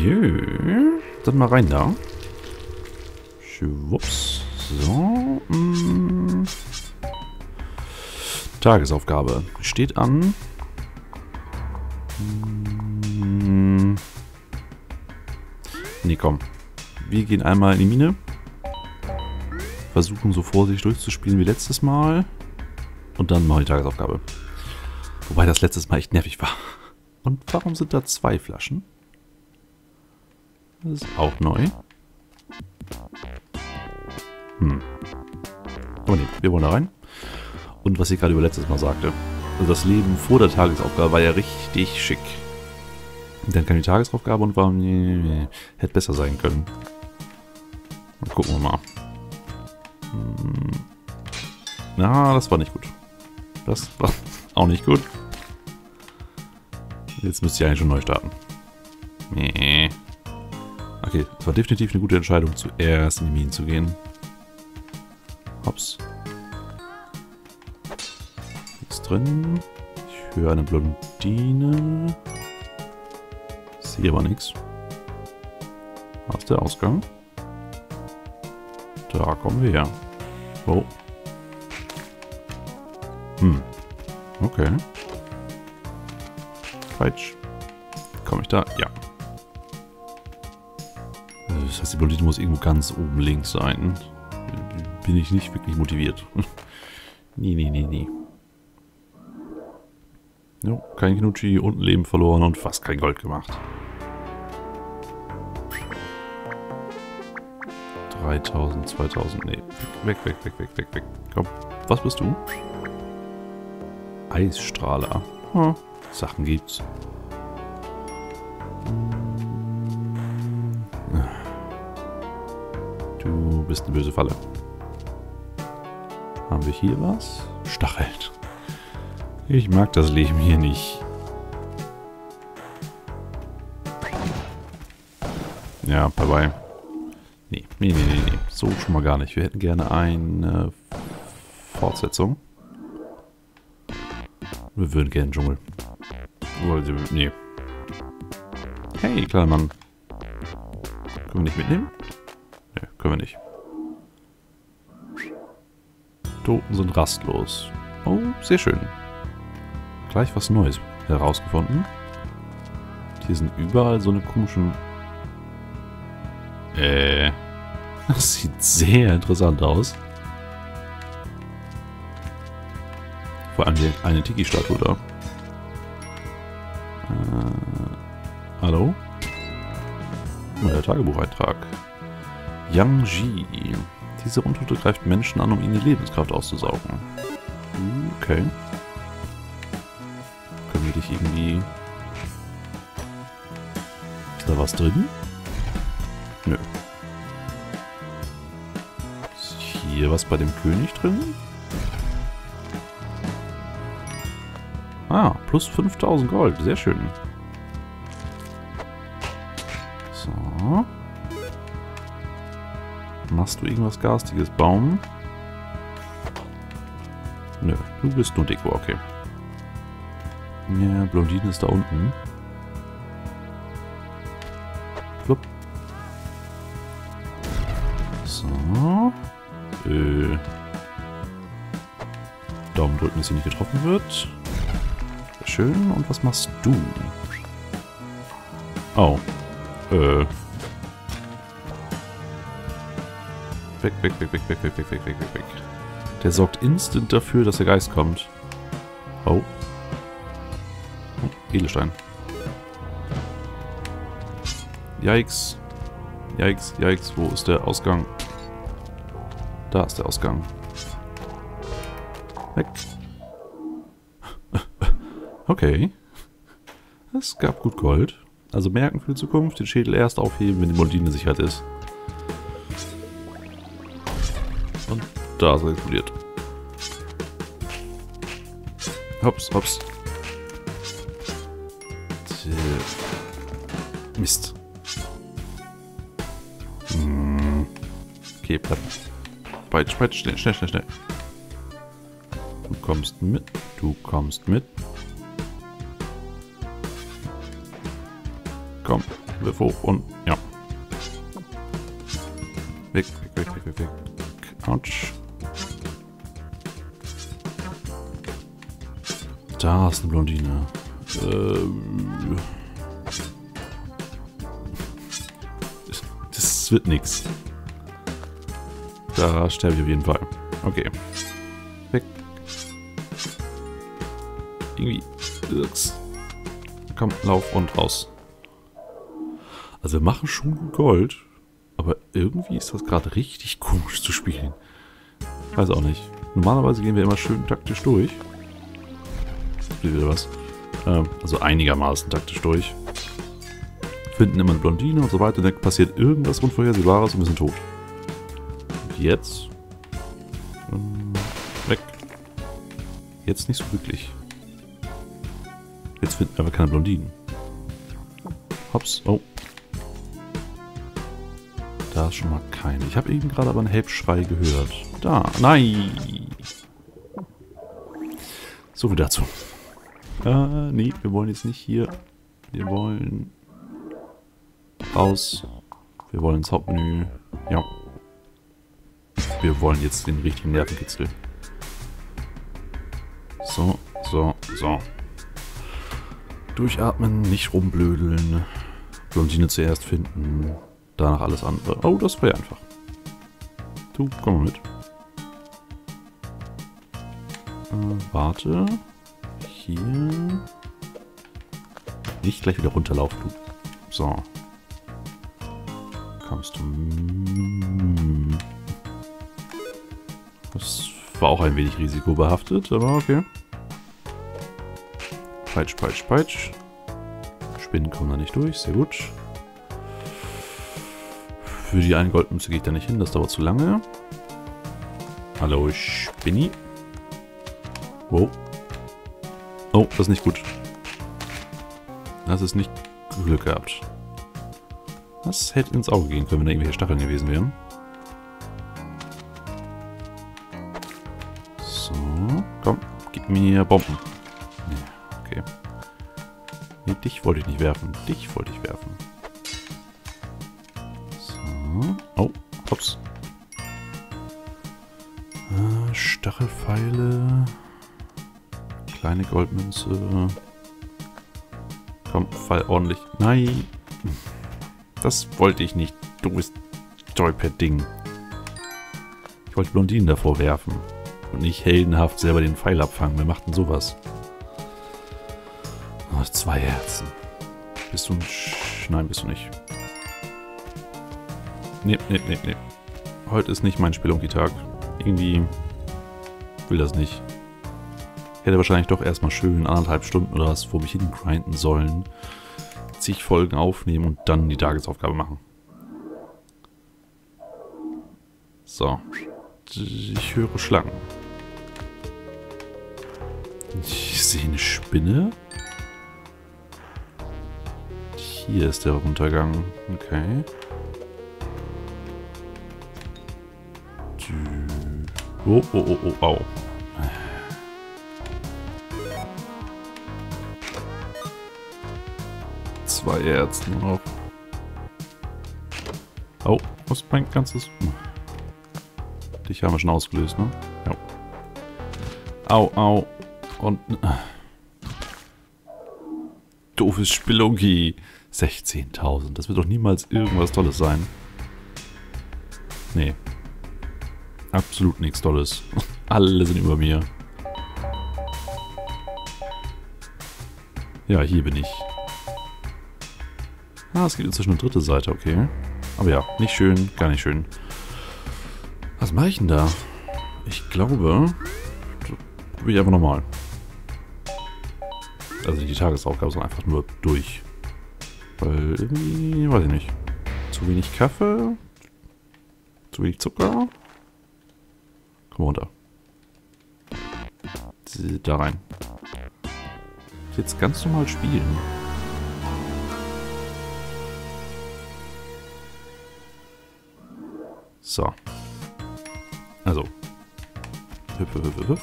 Jö. Dann mal rein da. Schwupps. So. Mm. Tagesaufgabe. Steht an. Mm. Nee, komm. Wir gehen einmal in die Mine. Versuchen so vorsichtig durchzuspielen wie letztes Mal. Und dann mache ich die Tagesaufgabe. Wobei das letztes Mal echt nervig war. Und warum sind da zwei Flaschen? Das ist auch neu. Hm. Aber nee, wir wollen da rein. Und was ich gerade über letztes Mal sagte. Also das Leben vor der Tagesaufgabe war ja richtig schick. Dann kam die Tagesaufgabe und war... Nee, nee, hätte besser sein können. Dann gucken wir mal. Hm. Na, das war nicht gut. Das war auch nicht gut. Jetzt müsste ich eigentlich schon neu starten. Nee. Okay, das war definitiv eine gute Entscheidung, zuerst in die Minen zu gehen. Hops. Nichts drin. Ich höre eine Blondine. Sehe aber nichts. Was ist der Ausgang? Da kommen wir her. Oh. Hm. Okay. Falsch. Komme ich da? Ja. Das heißt, die Blondine muss irgendwo ganz oben links sein. Bin ich nicht wirklich motiviert. nee, nee, nee, nee. Jo, kein Knutschi, unten Leben verloren und fast kein Gold gemacht. 3000, 2000, nee. Weg, weg, weg, weg, weg, weg. Komm, was bist du? Eisstrahler. Hm. Sachen gibt's. Du bist eine böse Falle. Haben wir hier was? Stacheln. Ich mag das Leben hier nicht. Ja, vorbei. Nee, nee, nee, nee, nee. So schon mal gar nicht. Wir hätten gerne eine Fortsetzung. Wir würden gerne Dschungel. Nee. Hey, kleiner Mann. Können wir nicht mitnehmen? Nee, können wir nicht. Toten sind rastlos. Oh, sehr schön. Gleich was Neues herausgefunden. Hier sind überall so eine komischen... Äh... Das sieht sehr interessant aus. Vor allem eine Tiki-Statue da. Äh, hallo? Neuer Tagebucheintrag. Yang Ji. Diese Untote greift Menschen an, um ihnen die Lebenskraft auszusaugen. Okay. Können wir dich irgendwie... Ist da was drin? Nö. Ist hier was bei dem König drin? Ah, plus 5000 Gold. Sehr schön. Machst du irgendwas Garstiges? Baum? Nö, du bist nur Deko, okay. Ja, Blondine ist da unten. Flupp. So. Äh. Daumen drücken, dass sie nicht getroffen wird. Schön. Und was machst du? Oh. Äh. Weg, weg, weg, weg, weg, weg, weg, weg, weg, weg, weg. Der sorgt instant dafür, dass der Geist kommt. Oh. oh Edelstein. Yikes. Yikes, yikes. Wo ist der Ausgang? Da ist der Ausgang. Weg. Okay. Es gab gut Gold. Also merken für die Zukunft, den Schädel erst aufheben, wenn die Moldine sicher ist. Da ist er explodiert. Hops, hops. Mist. Hm. Okay, Platten. Speit, speit, schnell, schnell, schnell, schnell. Du kommst mit. Du kommst mit. Komm, wirf hoch und ja. Weg, weg, weg, weg, weg, weg. Autsch. Da ist eine Blondine. Ähm. Das wird nix. Da sterbe ich auf jeden Fall. Okay. Weg. Irgendwie. Ups. Komm, lauf und raus. Also wir machen schon Gold. Aber irgendwie ist das gerade richtig komisch zu spielen. Weiß auch nicht. Normalerweise gehen wir immer schön taktisch durch. Wie wieder was. Ähm, also einigermaßen taktisch durch. Finden immer eine Blondine und so weiter. Dann passiert irgendwas Unvorhersehbares und wir sind tot. Und jetzt? Ähm, weg. Jetzt nicht so wirklich. Jetzt finden wir aber keine Blondinen. Hops. Oh. Da ist schon mal keine. Ich habe eben gerade aber einen Helpschrei gehört. Da. Nein. So viel dazu. Äh, nee, wir wollen jetzt nicht hier. Wir wollen raus. Wir wollen ins Hauptmenü. Ja. Wir wollen jetzt den richtigen Nervenkitzel. So, so, so. Durchatmen, nicht rumblödeln. Blondine zuerst finden. Danach alles andere. Oh, das war ja einfach. Du, komm mal mit. Äh, warte. Hier. Nicht gleich wieder runterlaufen, du. So. Kommst du. Das war auch ein wenig risikobehaftet, aber okay. Peitsch, peitsch, peitsch. Spinnen kommen da nicht durch, sehr gut. Für die eine Goldmünze gehe ich da nicht hin, das dauert zu lange. Hallo, Spinni. Wow. Oh, das ist nicht gut. Das ist nicht Glück gehabt. Das hätte ins Auge gehen können, wenn da irgendwelche Stacheln gewesen wären. So, komm, gib mir Bomben. Okay. Nee, dich wollte ich nicht werfen. Dich wollte ich werfen. Kleine Goldmünze. Komm, fall ordentlich. Nein. Das wollte ich nicht. Du bist Joypad-Ding. Ich wollte Blondinen davor werfen. Und nicht heldenhaft selber den Pfeil abfangen. Wer macht denn sowas? Oh, zwei Herzen. Bist du ein Sch Nein, bist du nicht. Nee, nee, nee, nee. Heute ist nicht mein Spelunky-Tag. Irgendwie will das nicht. Hätte wahrscheinlich doch erstmal schön anderthalb Stunden oder was vor mich hin grinden sollen. Zig Folgen aufnehmen und dann die Tagesaufgabe machen. So. Ich höre Schlangen. Ich sehe eine Spinne. Hier ist der Runtergang. Okay. Oh, oh, oh, oh, au. Zwei Ärzte nur noch. Oh, was mein ganzes... Dich haben wir schon ausgelöst, ne? Ja. Au, au. Und... Doofes Spelunky. 16.000. Das wird doch niemals irgendwas Tolles sein. Nee. Absolut nichts Tolles. Alle sind über mir. Ja, hier bin ich. Ah, es gibt inzwischen eine dritte Seite, okay. Aber ja, nicht schön, gar nicht schön. Was mache ich denn da? Ich glaube, probiere ich einfach nochmal. Also die Tagesaufgabe, sondern einfach nur durch. Weil irgendwie, weiß ich nicht. Zu wenig Kaffee? Zu wenig Zucker? Komm runter. Da rein. Jetzt ganz normal spielen. So. Also. Hüpf, hüpf, hüpf.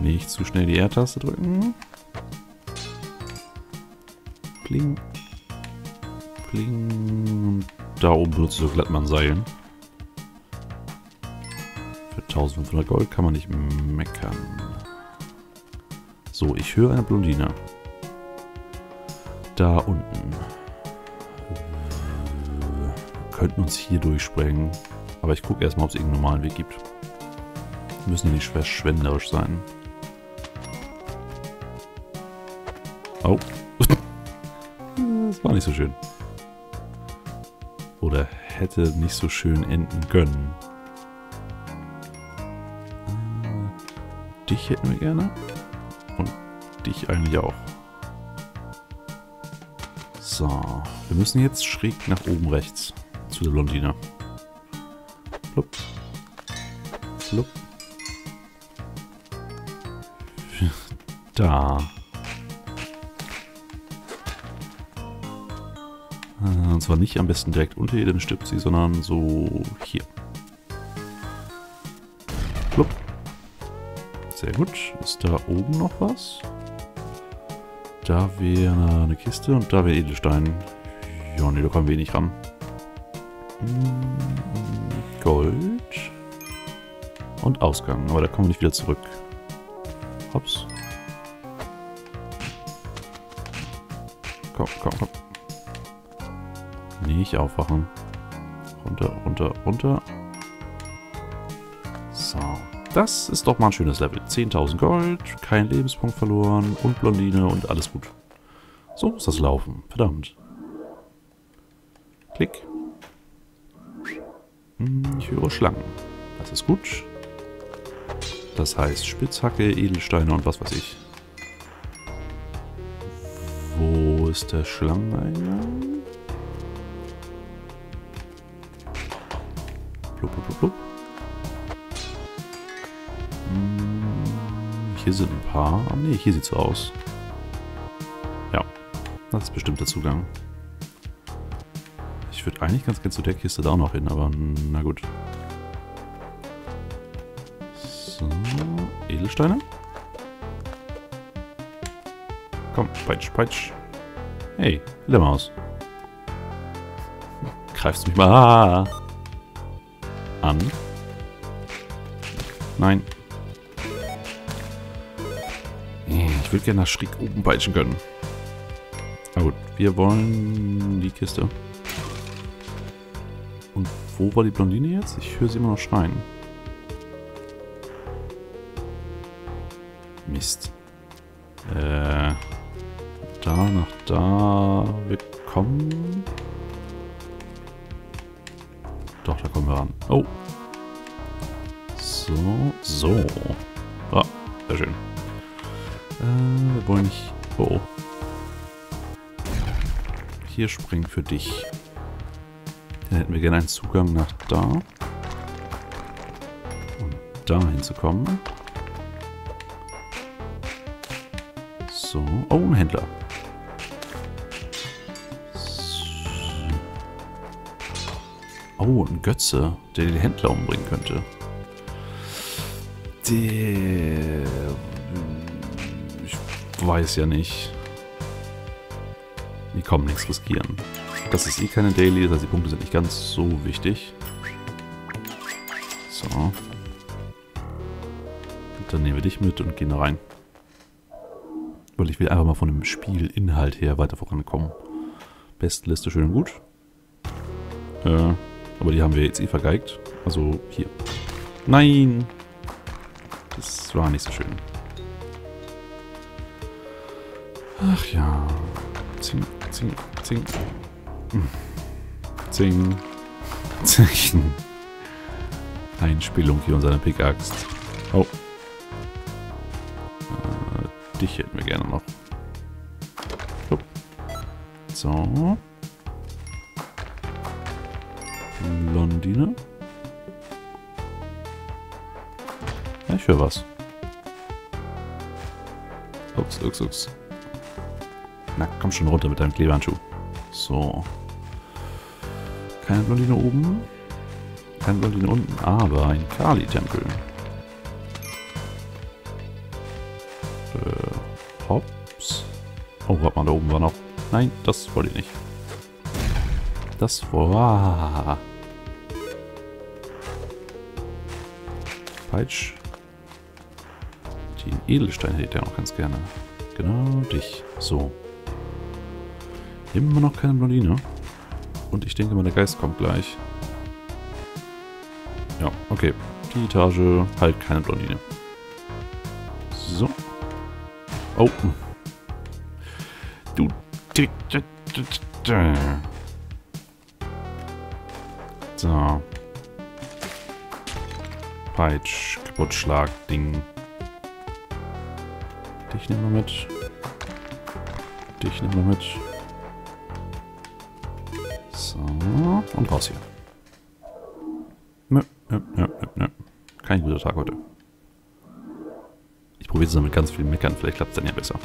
Nicht zu schnell die R-Taste drücken. Pling. Pling. Da oben benutzt so Glattmann-Seilen. Für 1500 Gold kann man nicht meckern. So, ich höre eine Blondine. Da unten. Könnten uns hier durchsprengen. Aber ich gucke erstmal, ob es irgendeinen normalen Weg gibt. Wir müssen nicht verschwenderisch sein. Oh. das war nicht so schön. Oder hätte nicht so schön enden können. Äh, dich hätten wir gerne. Und dich eigentlich auch. So. Wir müssen jetzt schräg nach oben rechts. Zu der Blondine. Flupp. Flupp. Da. Äh, und zwar nicht am besten direkt unter ihr, dann stirbt sie, sondern so hier. Flupp. Sehr gut. Ist da oben noch was? Da wäre eine Kiste und da wäre Edelstein. Ja, ne, da kommen wir nicht ran. Gold. Und Ausgang. Aber da kommen wir nicht wieder zurück. Hops. Komm, komm, komm. Nicht aufwachen. Runter, runter, runter. So. Das ist doch mal ein schönes Level. 10.000 Gold, kein Lebenspunkt verloren und Blondine und alles gut. So muss das laufen. Verdammt. Klick. Ich höre Schlangen. Das ist gut. Das heißt Spitzhacke, Edelsteine und was weiß ich. Wo ist der Schlangeneingang? Blub, blub, blub, blub. Hm, hier sind ein paar. Ah, nee, hier sieht so aus. Ja, das ist bestimmt der Zugang. Ich würde eigentlich ganz gerne zu der Kiste da auch noch hin, aber na gut. So, Edelsteine. Komm, peitsch, peitsch. Hey, Lemmmaus. Greifst mich mal an? Nein. Ich würde gerne nach schräg oben peitschen können. Na gut, wir wollen die Kiste. Wo war die Blondine jetzt? Ich höre sie immer noch schreien. Mist. Äh, da nach da. Wir kommen. Doch, da kommen wir ran. Oh. So, so. Ah, sehr schön. Äh, wir wollen nicht... Oh. Hier springen für dich. Dann hätten wir gerne einen Zugang nach da. Um da hinzukommen. So. Oh, ein Händler. Oh, ein Götze, der den Händler umbringen könnte. Der... Ich weiß ja nicht. Die kommen nichts riskieren. Das ist eh keine Daily, das heißt die Punkte sind nicht ganz so wichtig. So. Und dann nehmen wir dich mit und gehen da rein. Weil ich will einfach mal von dem Spielinhalt her weiter vorankommen. Bestliste schön und gut. Äh, aber die haben wir jetzt eh vergeigt. Also hier. Nein! Das war nicht so schön. Ach ja. Zing, zing, zing. Zing. Zing. Einspielung hier und seine Pickaxe. Oh. Äh, dich hätten wir gerne noch. So. Blondine. Ja, ich höre was. Ups, ups, ups. Na, komm schon runter mit deinem Klebehandschuh. So. Keine Blondine oben. Keine Blondine unten, aber ein Kali-Tempel. Äh, hops. Oh, warte mal, da oben war noch Nein, das wollte ich nicht. Das war... Peitsch. Den Edelstein hätte ich ja noch ganz gerne. Genau dich. So. Immer noch keine Blondine. Und ich denke mal, der Geist kommt gleich. Ja, okay. Die Etage halt keine Blondine. So. Oh. Du. So. Peitsch, Kaputtschlag, Ding. Dich nehmen wir mit. Dich nehmen wir mit. Und raus hier. Nö, nö, nö, nö, nö. Kein guter Tag heute. Ich probiere es mit ganz viel Meckern, vielleicht klappt es dann ja besser.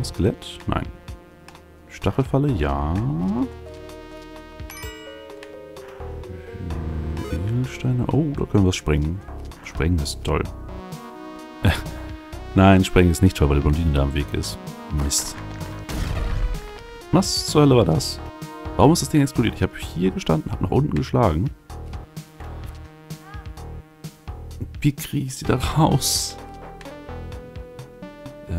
Äh, Skelett? Nein. Stachelfalle? Ja. Edelsteine? Oh, da können wir was sprengen. Sprengen ist toll. Nein, sprengen ist nicht toll, weil die Blondine da am Weg ist. Mist. Was zur Hölle war das? Warum ist das Ding explodiert? Ich habe hier gestanden, habe nach unten geschlagen. Wie kriege ich sie da raus? Äh,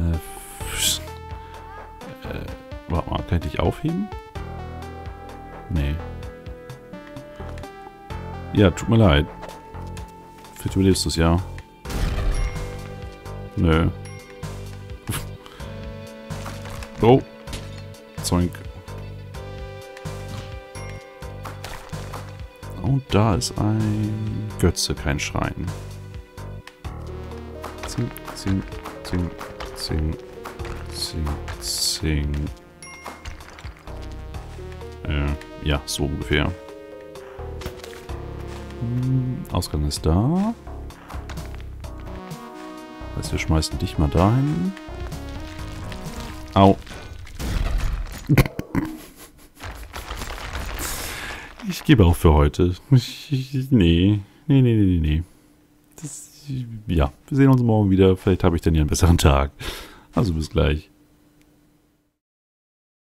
äh, warte mal, kann ich dich aufheben? Nee. Ja, tut mir leid. Vielleicht überlebst du es ja. Nö. Oh. Zeug. Und da ist ein Götze, kein Schrein. Zing, zing, zing, zing, zing, zing. Äh, ja, so ungefähr. Hm, Ausgang ist da. Heißt, wir schmeißen dich mal dahin. Au. Gebe auch für heute. Nee. Nee, nee, nee, nee. Das, ja, wir sehen uns morgen wieder. Vielleicht habe ich dann ja einen besseren Tag. Also bis gleich.